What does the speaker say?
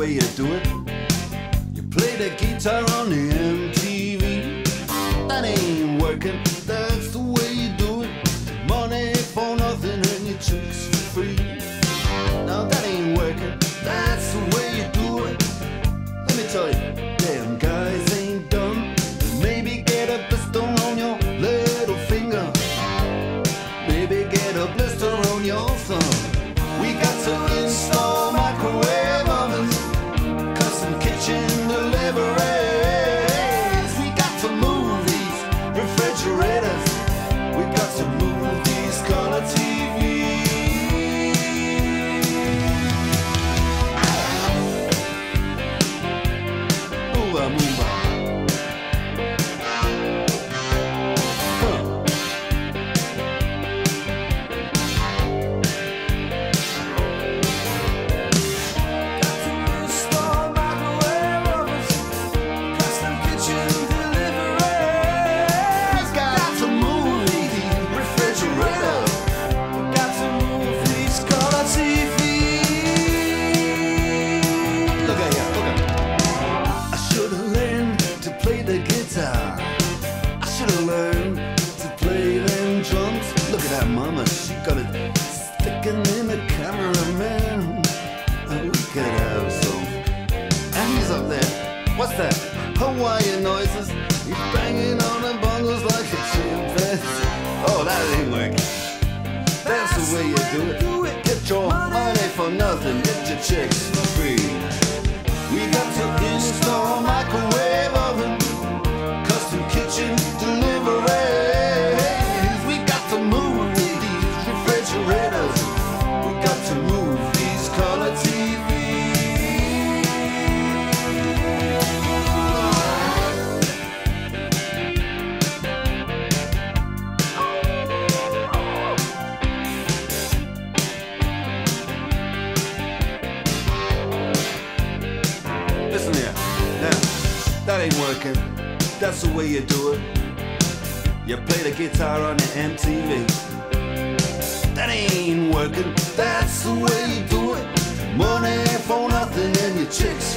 way you do it. You play the guitar on the refrigerators. Hawaiian noises. He's banging on the bongos like a chimpanzee. Oh, that ain't working. That's the way you do it. Get your money for nothing. Get your chicks Listen here. Now, that ain't working. That's the way you do it. You play the guitar on the MTV. That ain't working. That's the way you do it. Money for nothing and your chicks